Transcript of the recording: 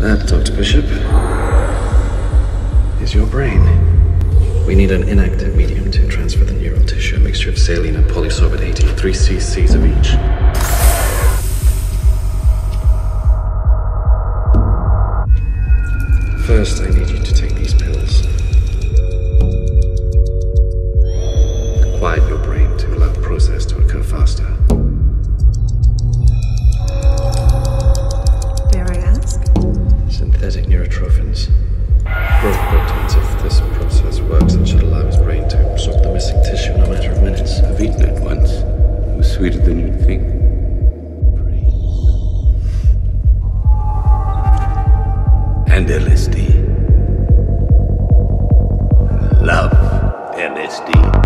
That, Dr. Bishop, is your brain. We need an inactive medium to transfer the neural tissue, a mixture of saline and polysorbate 80, three cc's of each. First, I need you to neurotrophins. Growth proteins. If this process works, it should allow his brain to absorb the missing tissue in a matter of minutes. I've eaten it once. It was sweeter than you'd think. And LSD. Love LSD.